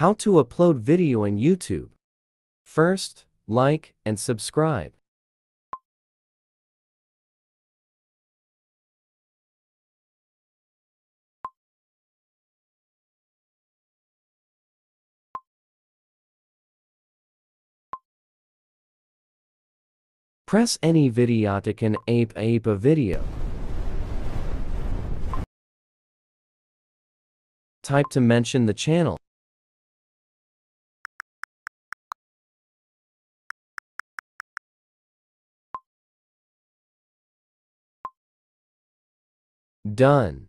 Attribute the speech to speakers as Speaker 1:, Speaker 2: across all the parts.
Speaker 1: How to upload video on YouTube. First, like and subscribe. Press any video to can ape ape a video. Type to mention the channel. Done.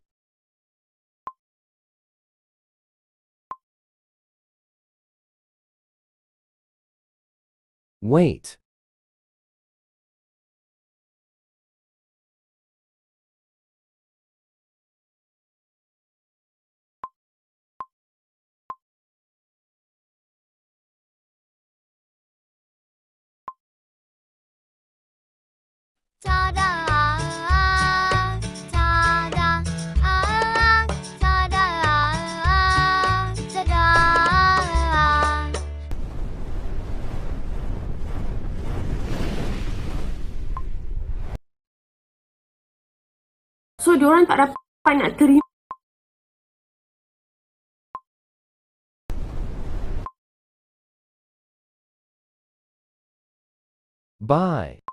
Speaker 1: Wait.
Speaker 2: Ta-da,
Speaker 3: So diorang tak dapat nak terima
Speaker 1: Bye.